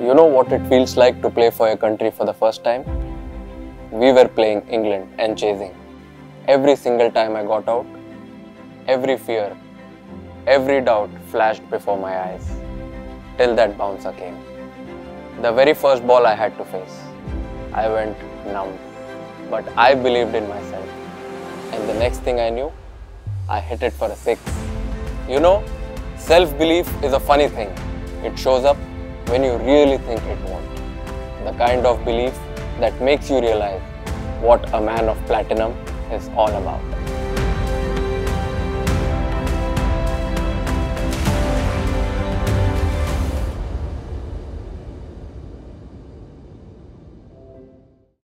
You know what it feels like to play for your country for the first time? We were playing England and chasing. Every single time I got out, every fear, every doubt flashed before my eyes. Till that bouncer came. The very first ball I had to face. I went numb. But I believed in myself. And the next thing I knew, I hit it for a six. You know, self belief is a funny thing. It shows up when you really think it won't. The kind of belief that makes you realize what a man of platinum is all about.